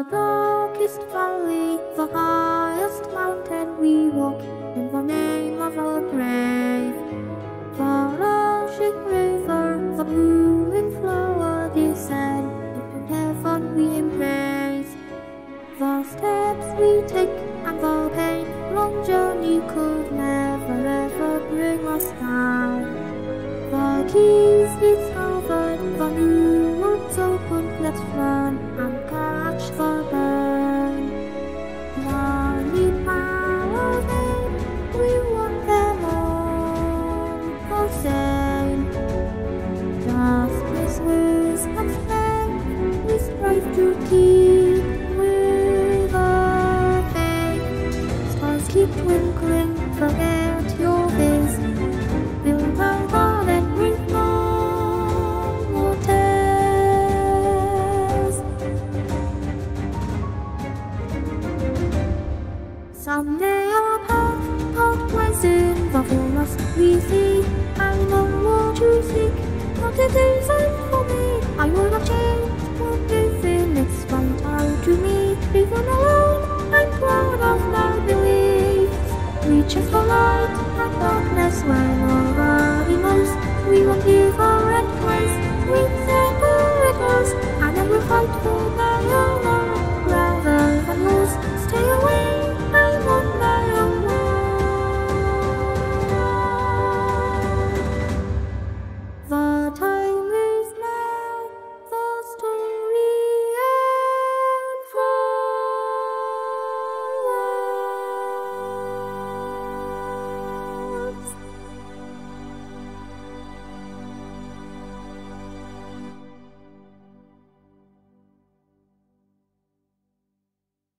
the darkest valley, the highest mountain we walk in the name of our brave. The rushing river, the booming flower descend into heaven we embrace. The steps we take and the pain, long journey could never ever bring us down. The keys discovered, the new world's open, let's run to keep with our faith. Stars keep twinkling, your face. In the forest we see. I know what you seek, but it isn't for light and darkness when all our remorse we won't give our advice with the